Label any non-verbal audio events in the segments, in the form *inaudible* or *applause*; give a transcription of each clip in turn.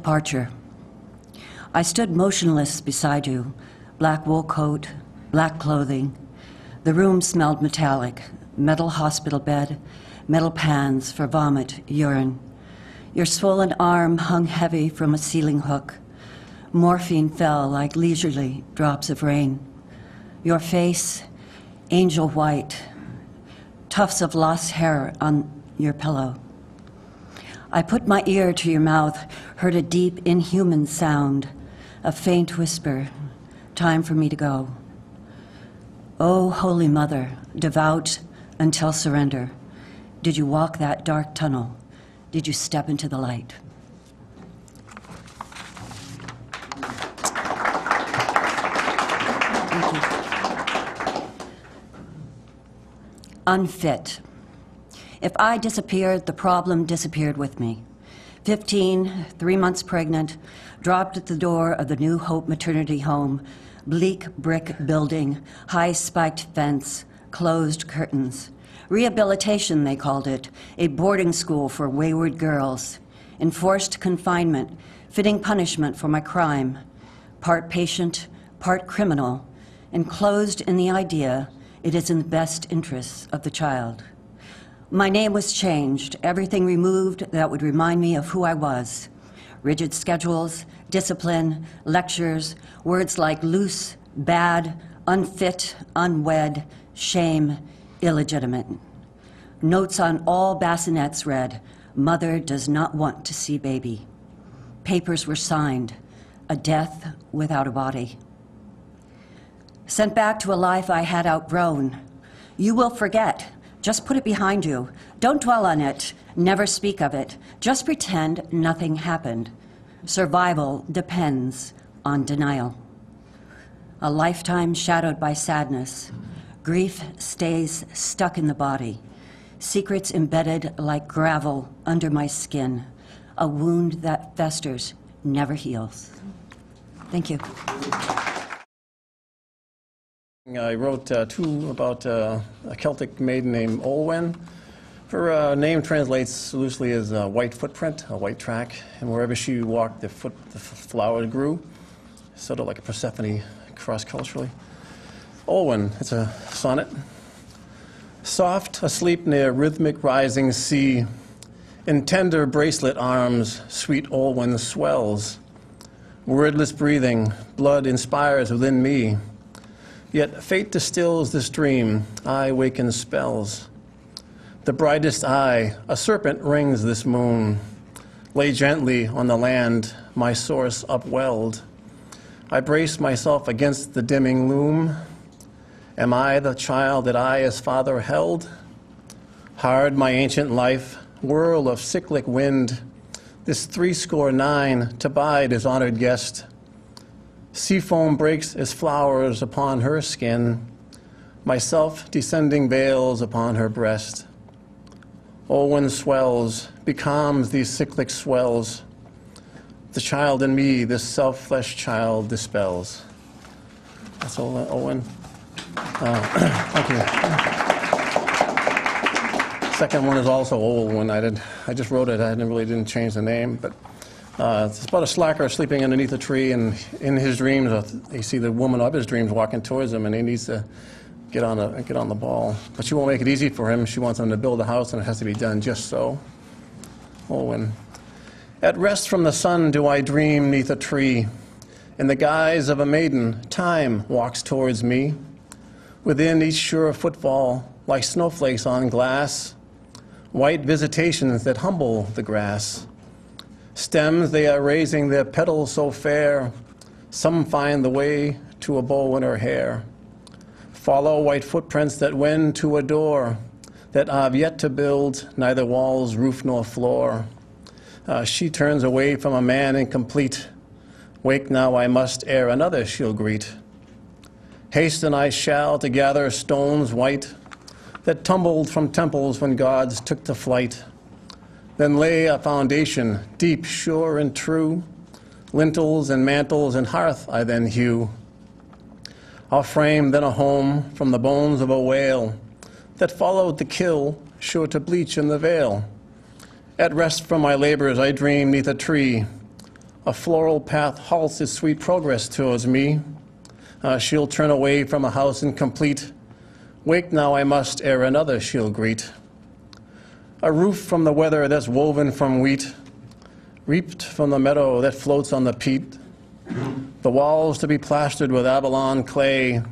Departure. I stood motionless beside you, black wool coat, black clothing. The room smelled metallic, metal hospital bed, metal pans for vomit, urine. Your swollen arm hung heavy from a ceiling hook. Morphine fell like leisurely drops of rain. Your face, angel white, tufts of lost hair on your pillow. I put my ear to your mouth, heard a deep, inhuman sound, a faint whisper. Time for me to go. O Holy Mother, devout until surrender, did you walk that dark tunnel? Did you step into the light? Unfit. If I disappeared, the problem disappeared with me. 15, three months pregnant, dropped at the door of the New Hope Maternity Home, bleak brick building, high spiked fence, closed curtains. Rehabilitation, they called it, a boarding school for wayward girls. Enforced confinement, fitting punishment for my crime. Part patient, part criminal, enclosed in the idea it is in the best interests of the child. My name was changed, everything removed that would remind me of who I was. Rigid schedules, discipline, lectures, words like loose, bad, unfit, unwed, shame, illegitimate. Notes on all bassinets read, Mother does not want to see baby. Papers were signed, a death without a body. Sent back to a life I had outgrown. You will forget, just put it behind you. Don't dwell on it. Never speak of it. Just pretend nothing happened. Survival depends on denial. A lifetime shadowed by sadness. Grief stays stuck in the body. Secrets embedded like gravel under my skin. A wound that festers, never heals. Thank you. I wrote uh, two about uh, a Celtic maiden named Olwen. Her uh, name translates loosely as a white footprint, a white track, and wherever she walked, the, foot, the flower grew, sort of like a Persephone cross-culturally. Olwen, it's a sonnet. Soft, asleep near rhythmic rising sea, in tender bracelet arms, sweet Olwen swells. Wordless breathing, blood inspires within me. Yet fate distills this dream, I waken spells. The brightest eye, a serpent rings this moon. Lay gently on the land, my source upwelled. I brace myself against the dimming loom. Am I the child that I as father held? Hard my ancient life, whirl of cyclic wind, this threescore nine to bide as honored guest. Sea foam breaks as flowers upon her skin, myself descending veils upon her breast. Olwen swells, becalms these cyclic swells. The child in me, this self flesh child, dispels. That's all, Olwen. Uh, thank *clears throat* you. Second one is also Olwen. I did. I just wrote it. I didn't really didn't change the name, but uh, it's about a slacker sleeping underneath a tree, and in his dreams, uh, you see the woman of his dreams walking towards him, and he needs to get on, a, get on the ball. But she won't make it easy for him. She wants him to build a house, and it has to be done just so. Oh, and at rest from the sun do I dream neath a tree. In the guise of a maiden, time walks towards me. Within each sure footfall, like snowflakes on glass, white visitations that humble the grass. Stems they are raising their petals so fair, some find the way to a bow in her hair. Follow white footprints that wend to a door that I've yet to build, neither walls, roof, nor floor. Uh, she turns away from a man incomplete. Wake now I must, ere another she'll greet. Hasten I shall to gather stones white that tumbled from temples when gods took to flight. Then lay a foundation, deep, sure, and true. Lintels and mantles and hearth I then hew. I'll frame then a home from the bones of a whale that followed the kill, sure to bleach in the vale. At rest from my labors, I dream neath a tree, A floral path halts its sweet progress towards me. Uh, she'll turn away from a house incomplete. Wake now I must, ere another she'll greet. A roof from the weather that's woven from wheat, reaped from the meadow that floats on the peat. The walls to be plastered with Avalon clay,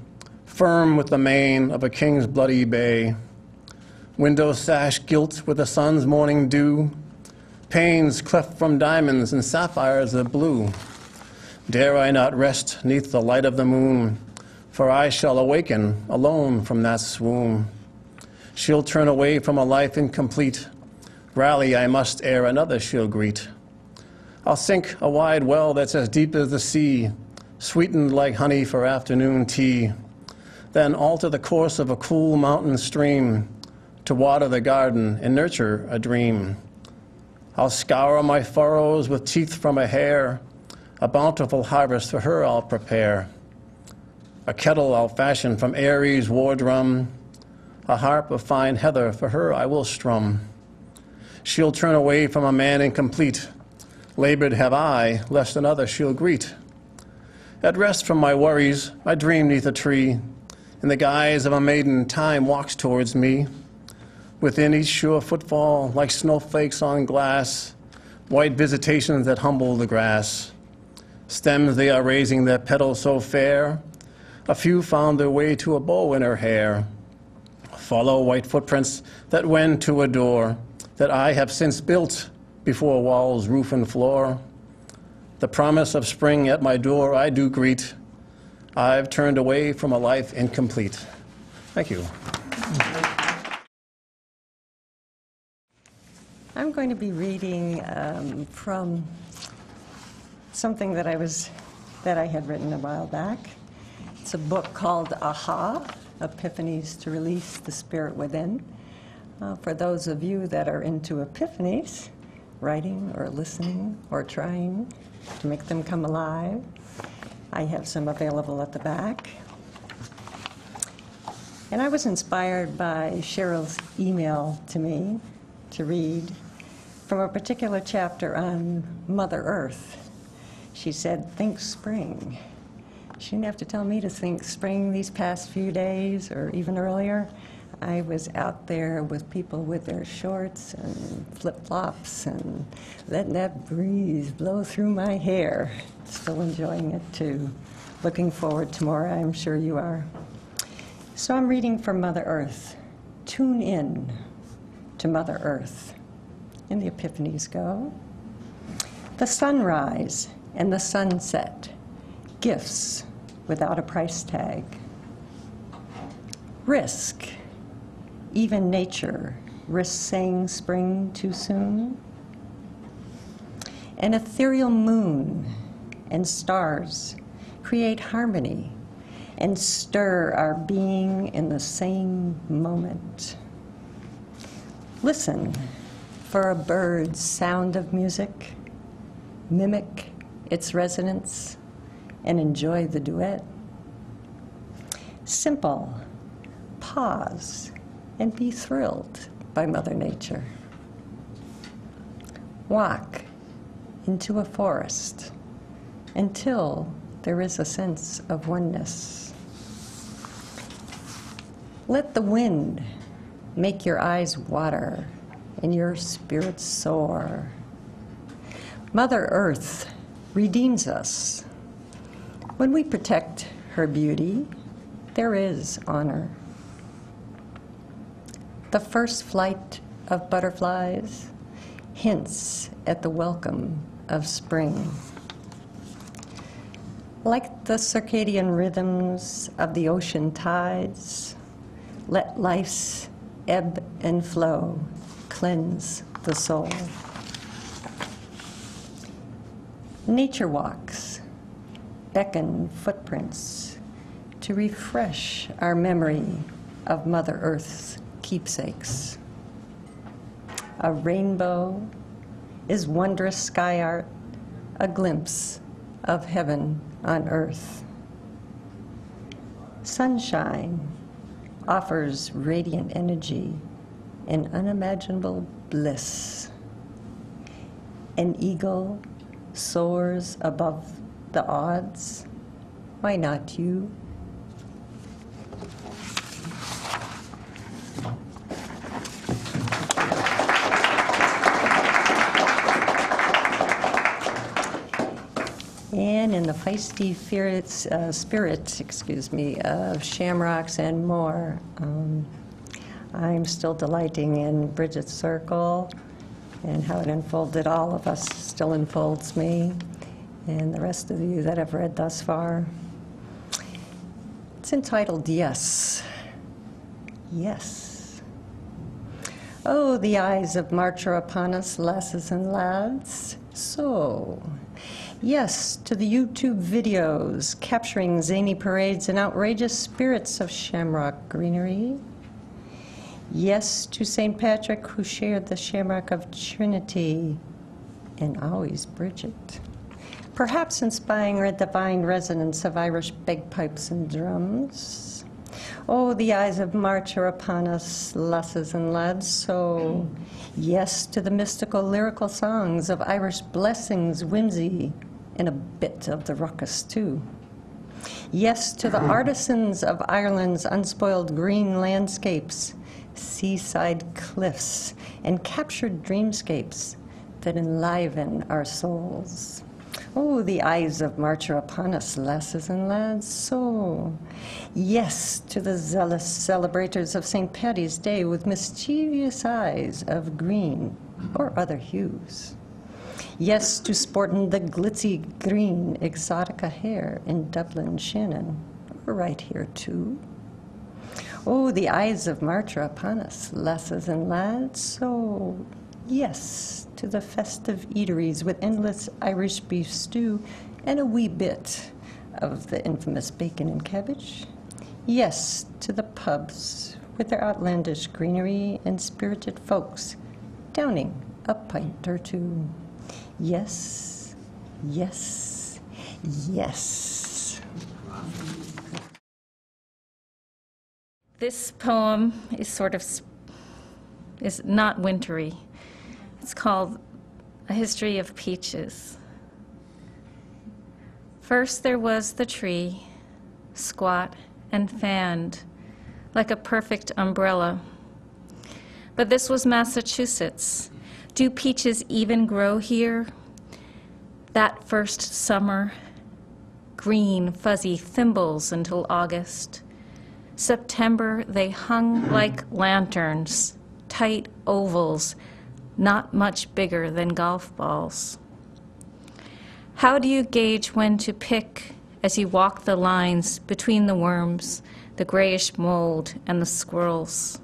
firm with the mane of a king's bloody bay. Window sash gilt with the sun's morning dew, panes cleft from diamonds and sapphires of blue. Dare I not rest neath the light of the moon, for I shall awaken alone from that swoon. She'll turn away from a life incomplete. Rally I must ere another she'll greet. I'll sink a wide well that's as deep as the sea, sweetened like honey for afternoon tea. Then alter the course of a cool mountain stream to water the garden and nurture a dream. I'll scour my furrows with teeth from a hare, a bountiful harvest for her I'll prepare. A kettle I'll fashion from Ares' war drum, a harp of fine heather for her I will strum. She'll turn away from a man incomplete. Labored have I, lest another she'll greet. At rest from my worries, I dream neath a tree. In the guise of a maiden, time walks towards me. Within each sure footfall, like snowflakes on glass, white visitations that humble the grass. Stems they are raising their petals so fair. A few found their way to a bow in her hair follow white footprints that wend to a door that I have since built before walls, roof, and floor. The promise of spring at my door I do greet. I've turned away from a life incomplete. Thank you. I'm going to be reading um, from something that I was that I had written a while back. It's a book called Aha Epiphanies to Release the Spirit Within. Uh, for those of you that are into epiphanies, writing or listening or trying to make them come alive, I have some available at the back. And I was inspired by Cheryl's email to me to read from a particular chapter on Mother Earth. She said, Think spring. She didn't have to tell me to think spring these past few days or even earlier. I was out there with people with their shorts and flip flops and letting that breeze blow through my hair. Still enjoying it too. Looking forward to more, I'm sure you are. So I'm reading from Mother Earth. Tune in to Mother Earth. And the epiphanies go. The sunrise and the sunset, gifts without a price tag. Risk, even nature risks saying spring too soon. An ethereal moon and stars create harmony and stir our being in the same moment. Listen for a bird's sound of music, mimic its resonance, and enjoy the duet. Simple, pause, and be thrilled by Mother Nature. Walk into a forest until there is a sense of oneness. Let the wind make your eyes water and your spirit soar. Mother Earth redeems us. When we protect her beauty, there is honor. The first flight of butterflies hints at the welcome of spring. Like the circadian rhythms of the ocean tides, let life's ebb and flow cleanse the soul. Nature walks beckon footprints to refresh our memory of Mother Earth's keepsakes. A rainbow is wondrous sky art, a glimpse of heaven on earth. Sunshine offers radiant energy and unimaginable bliss. An eagle soars above the odds? Why not you? And in the feisty spirits, uh, spirit, excuse me, of shamrocks and more, um, I'm still delighting in Bridget's Circle and how it unfolded all of us still unfolds me and the rest of you that have read thus far. It's entitled Yes. Yes. Oh, the eyes of March are upon us, lasses and lads. So, yes to the YouTube videos capturing zany parades and outrageous spirits of shamrock greenery. Yes to St. Patrick, who shared the shamrock of Trinity, and always Bridget. Perhaps inspiring a divine resonance of Irish bagpipes and drums. Oh, the eyes of March are upon us, lasses and lads, so yes to the mystical lyrical songs of Irish blessings, whimsy, and a bit of the ruckus, too. Yes to the *clears throat* artisans of Ireland's unspoiled green landscapes, seaside cliffs, and captured dreamscapes that enliven our souls. Oh, the eyes of March are upon us, lasses and lads, so. Yes to the zealous celebrators of St. Paddy's Day with mischievous eyes of green or other hues. Yes to sporting the glitzy green exotica hair in Dublin, Shannon, or right here too. Oh, the eyes of March are upon us, lasses and lads, so yes to the festive eateries with endless Irish beef stew and a wee bit of the infamous bacon and cabbage. Yes to the pubs with their outlandish greenery and spirited folks downing a pint or two. Yes, yes, yes. This poem is sort of is not wintry. It's called A History of Peaches. First there was the tree, squat and fanned, like a perfect umbrella. But this was Massachusetts. Do peaches even grow here? That first summer, green, fuzzy thimbles until August. September, they hung like lanterns, tight ovals, not much bigger than golf balls. How do you gauge when to pick as you walk the lines between the worms, the grayish mold, and the squirrels?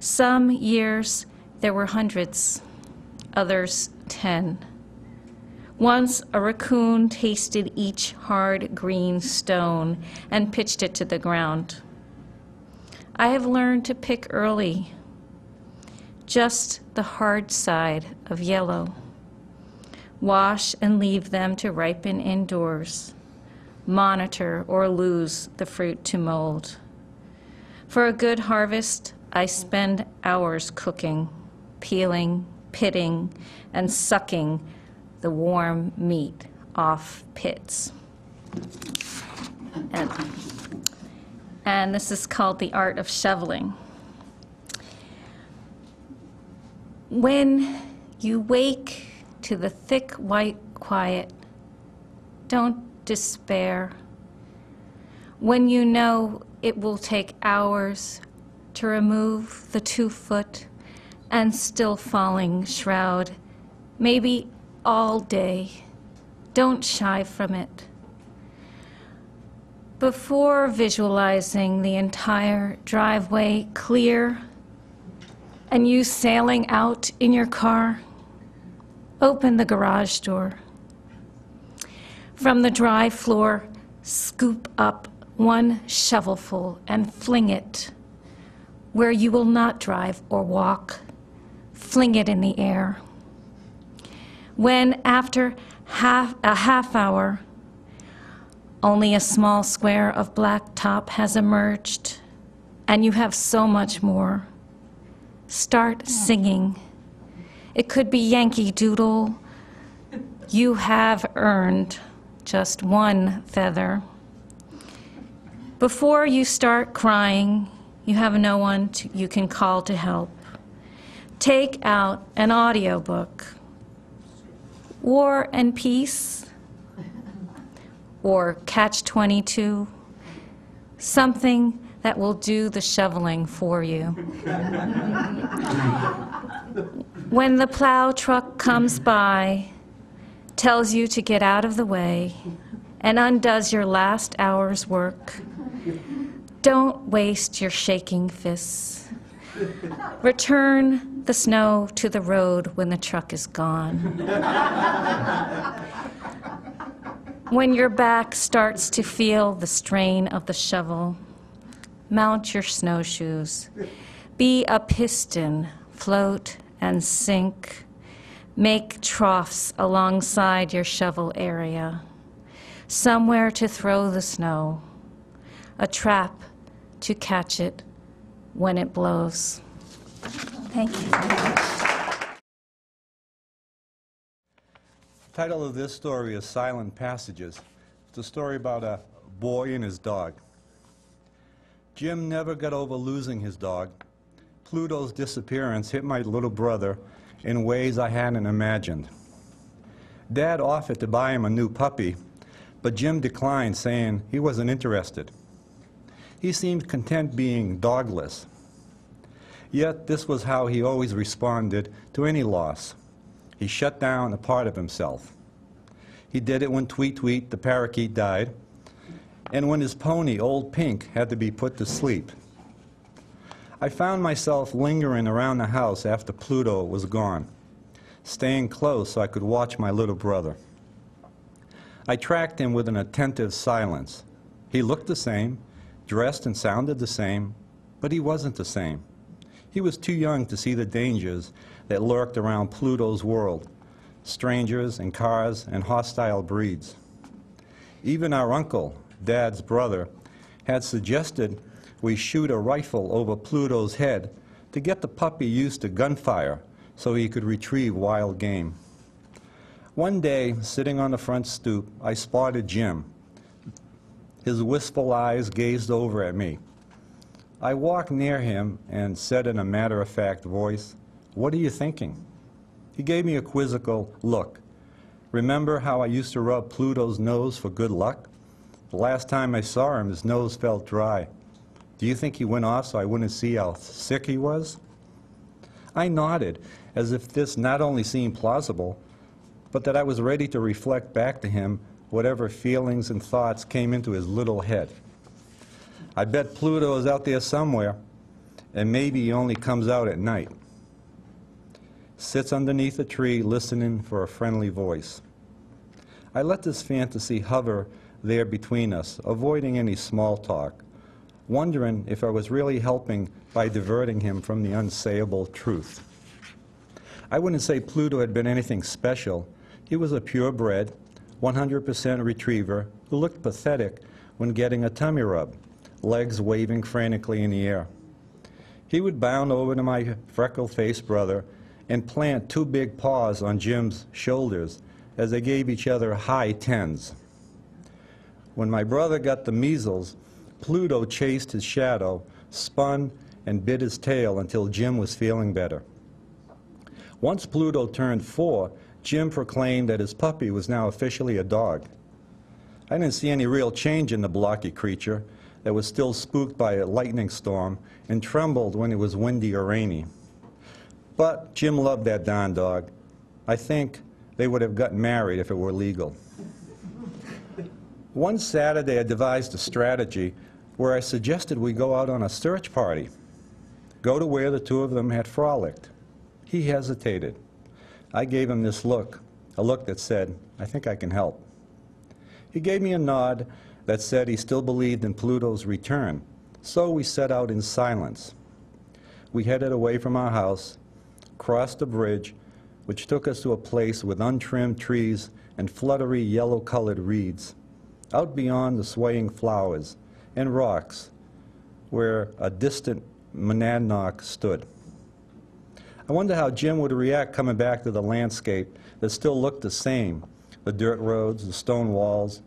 Some years there were hundreds, others ten. Once a raccoon tasted each hard green stone and pitched it to the ground. I have learned to pick early, just the hard side of yellow. Wash and leave them to ripen indoors. Monitor or lose the fruit to mold. For a good harvest, I spend hours cooking, peeling, pitting, and sucking the warm meat off pits. And, and this is called the art of shoveling. When you wake to the thick white quiet, don't despair. When you know it will take hours to remove the two foot and still falling shroud, maybe all day. Don't shy from it. Before visualizing the entire driveway clear and you sailing out in your car, open the garage door. From the dry floor, scoop up one shovelful and fling it where you will not drive or walk. Fling it in the air when after half, a half hour, only a small square of black top has emerged, and you have so much more. Start singing. It could be Yankee Doodle, You have earned just one feather. Before you start crying, you have no one to, you can call to help. Take out an audiobook. War and Peace or Catch 22. Something that will do the shoveling for you. when the plow truck comes by, tells you to get out of the way, and undoes your last hour's work, don't waste your shaking fists. Return the snow to the road when the truck is gone. when your back starts to feel the strain of the shovel, mount your snowshoes. Be a piston, float and sink. Make troughs alongside your shovel area. Somewhere to throw the snow. A trap to catch it when it blows. Thank you. The title of this story is Silent Passages. It's a story about a boy and his dog. Jim never got over losing his dog. Pluto's disappearance hit my little brother in ways I hadn't imagined. Dad offered to buy him a new puppy, but Jim declined, saying he wasn't interested. He seemed content being dogless. Yet this was how he always responded to any loss. He shut down a part of himself. He did it when Tweet Tweet, the parakeet, died, and when his pony, Old Pink, had to be put to sleep. I found myself lingering around the house after Pluto was gone, staying close so I could watch my little brother. I tracked him with an attentive silence. He looked the same, dressed and sounded the same, but he wasn't the same. He was too young to see the dangers that lurked around Pluto's world strangers and cars and hostile breeds. Even our uncle, Dad's brother, had suggested we shoot a rifle over Pluto's head to get the puppy used to gunfire so he could retrieve wild game. One day, sitting on the front stoop, I spotted Jim. His wistful eyes gazed over at me. I walked near him and said in a matter-of-fact voice, What are you thinking? He gave me a quizzical look. Remember how I used to rub Pluto's nose for good luck? The last time I saw him, his nose felt dry. Do you think he went off so I wouldn't see how sick he was? I nodded, as if this not only seemed plausible, but that I was ready to reflect back to him whatever feelings and thoughts came into his little head. I bet Pluto is out there somewhere, and maybe he only comes out at night sits underneath a tree listening for a friendly voice. I let this fantasy hover there between us, avoiding any small talk, wondering if I was really helping by diverting him from the unsayable truth. I wouldn't say Pluto had been anything special. He was a purebred, 100% retriever who looked pathetic when getting a tummy rub, legs waving frantically in the air. He would bound over to my freckle-faced brother and plant two big paws on Jim's shoulders as they gave each other high tens. When my brother got the measles, Pluto chased his shadow, spun, and bit his tail until Jim was feeling better. Once Pluto turned four, Jim proclaimed that his puppy was now officially a dog. I didn't see any real change in the blocky creature that was still spooked by a lightning storm and trembled when it was windy or rainy. But Jim loved that Don dog. I think they would have gotten married if it were legal. One Saturday, I devised a strategy where I suggested we go out on a search party, go to where the two of them had frolicked. He hesitated. I gave him this look, a look that said, I think I can help. He gave me a nod that said he still believed in Pluto's return, so we set out in silence. We headed away from our house crossed a bridge, which took us to a place with untrimmed trees and fluttery yellow-colored reeds, out beyond the swaying flowers and rocks, where a distant monadnock stood. I wonder how Jim would react coming back to the landscape that still looked the same, the dirt roads, the stone walls,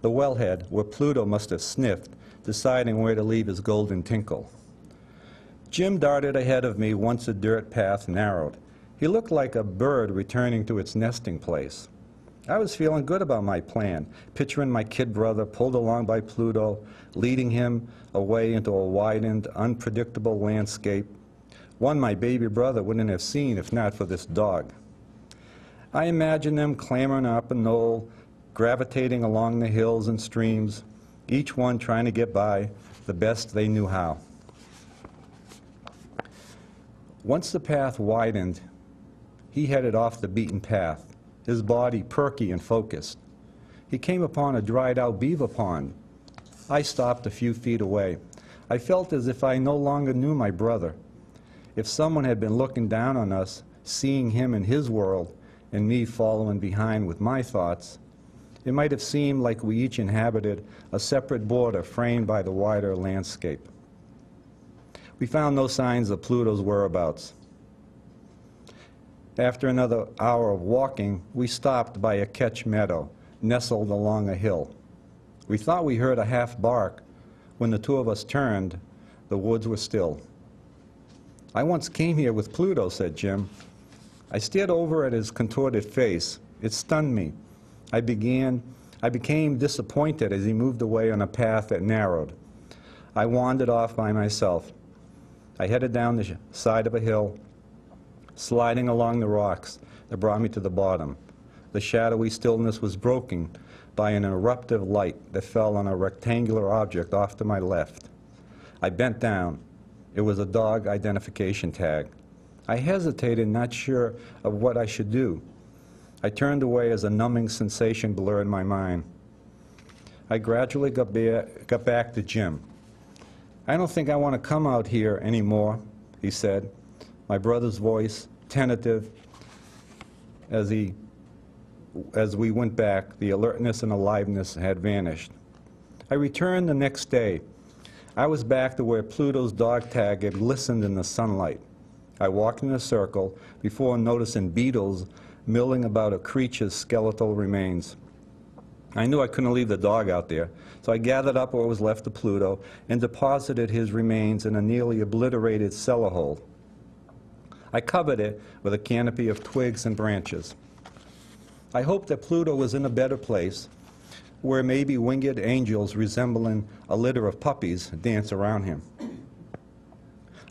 the wellhead where Pluto must have sniffed, deciding where to leave his golden tinkle. Jim darted ahead of me once the dirt path narrowed. He looked like a bird returning to its nesting place. I was feeling good about my plan, picturing my kid brother pulled along by Pluto, leading him away into a widened, unpredictable landscape, one my baby brother wouldn't have seen if not for this dog. I imagined them clambering up a knoll, gravitating along the hills and streams, each one trying to get by the best they knew how. Once the path widened, he headed off the beaten path, his body perky and focused. He came upon a dried out beaver pond. I stopped a few feet away. I felt as if I no longer knew my brother. If someone had been looking down on us, seeing him in his world, and me following behind with my thoughts, it might have seemed like we each inhabited a separate border framed by the wider landscape. We found no signs of Pluto's whereabouts. After another hour of walking, we stopped by a catch meadow nestled along a hill. We thought we heard a half bark. When the two of us turned, the woods were still. I once came here with Pluto, said Jim. I stared over at his contorted face. It stunned me. I began, I became disappointed as he moved away on a path that narrowed. I wandered off by myself. I headed down the side of a hill, sliding along the rocks that brought me to the bottom. The shadowy stillness was broken by an eruptive light that fell on a rectangular object off to my left. I bent down. It was a dog identification tag. I hesitated, not sure of what I should do. I turned away as a numbing sensation blurred my mind. I gradually got, ba- got back to Jim. I don't think I want to come out here anymore, he said, my brother's voice tentative as he as we went back, the alertness and aliveness had vanished. I returned the next day. I was back to where Pluto's dog tag had glistened in the sunlight. I walked in a circle before noticing beetles milling about a creature's skeletal remains. I knew I couldn't leave the dog out there, so I gathered up what was left of Pluto and deposited his remains in a nearly obliterated cellar hole. I covered it with a canopy of twigs and branches. I hoped that Pluto was in a better place, where maybe winged angels resembling a litter of puppies dance around him.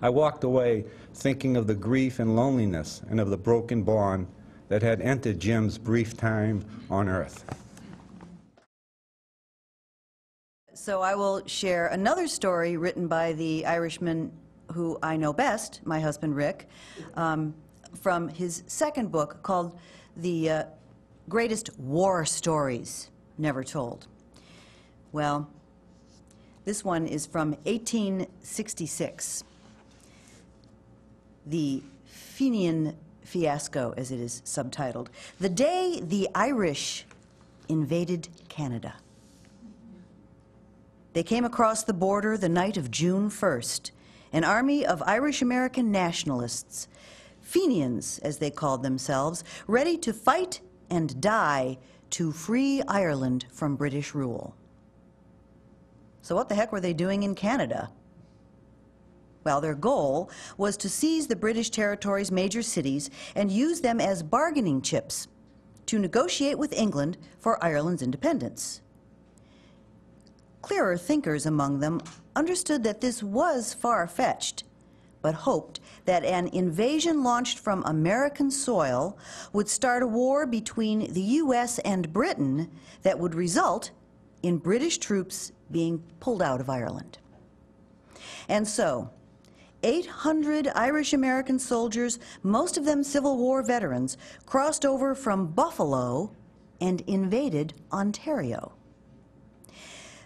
I walked away thinking of the grief and loneliness and of the broken bond that had entered Jim's brief time on earth. So I will share another story written by the Irishman who I know best, my husband Rick, um, from his second book called The uh, Greatest War Stories Never Told. Well, this one is from 1866. The Fenian Fiasco, as it is subtitled. The day the Irish invaded Canada. They came across the border the night of June 1st, an army of Irish American nationalists, Fenians, as they called themselves, ready to fight and die to free Ireland from British rule. So, what the heck were they doing in Canada? Well, their goal was to seize the British territory's major cities and use them as bargaining chips to negotiate with England for Ireland's independence. Clearer thinkers among them understood that this was far fetched, but hoped that an invasion launched from American soil would start a war between the U.S. and Britain that would result in British troops being pulled out of Ireland. And so, 800 Irish American soldiers, most of them Civil War veterans, crossed over from Buffalo and invaded Ontario.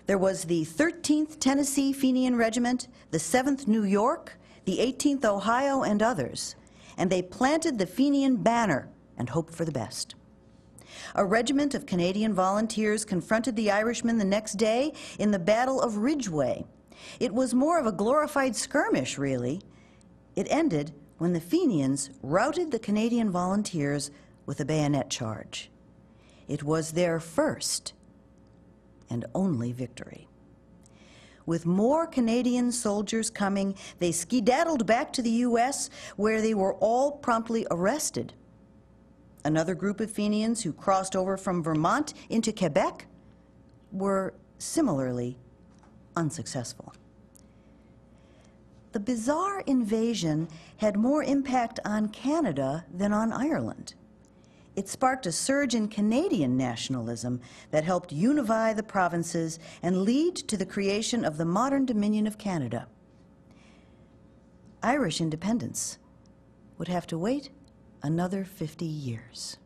There was the 13th Tennessee Fenian Regiment, the 7th New York, the 18th Ohio, and others, and they planted the Fenian banner and hoped for the best. A regiment of Canadian volunteers confronted the Irishmen the next day in the Battle of Ridgeway. It was more of a glorified skirmish, really. It ended when the Fenians routed the Canadian volunteers with a bayonet charge. It was their first and only victory. With more Canadian soldiers coming, they skedaddled back to the U.S., where they were all promptly arrested. Another group of Fenians who crossed over from Vermont into Quebec were similarly unsuccessful. The bizarre invasion had more impact on Canada than on Ireland. It sparked a surge in Canadian nationalism that helped unify the provinces and lead to the creation of the modern Dominion of Canada. Irish independence would have to wait another 50 years.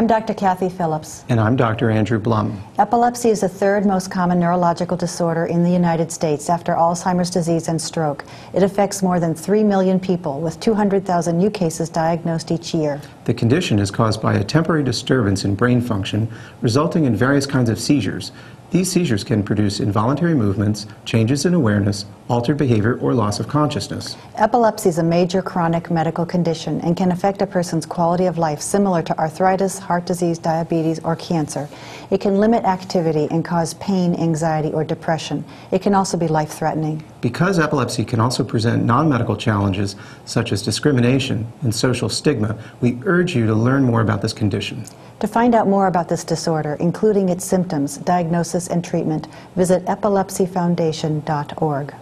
I'm Dr. Kathy Phillips. And I'm Dr. Andrew Blum. Epilepsy is the third most common neurological disorder in the United States after Alzheimer's disease and stroke. It affects more than 3 million people, with 200,000 new cases diagnosed each year. The condition is caused by a temporary disturbance in brain function, resulting in various kinds of seizures. These seizures can produce involuntary movements, changes in awareness, altered behavior, or loss of consciousness. Epilepsy is a major chronic medical condition and can affect a person's quality of life similar to arthritis, heart disease, diabetes, or cancer. It can limit activity and cause pain, anxiety, or depression. It can also be life-threatening. Because epilepsy can also present non medical challenges such as discrimination and social stigma, we urge you to learn more about this condition. To find out more about this disorder, including its symptoms, diagnosis, and treatment, visit epilepsyfoundation.org.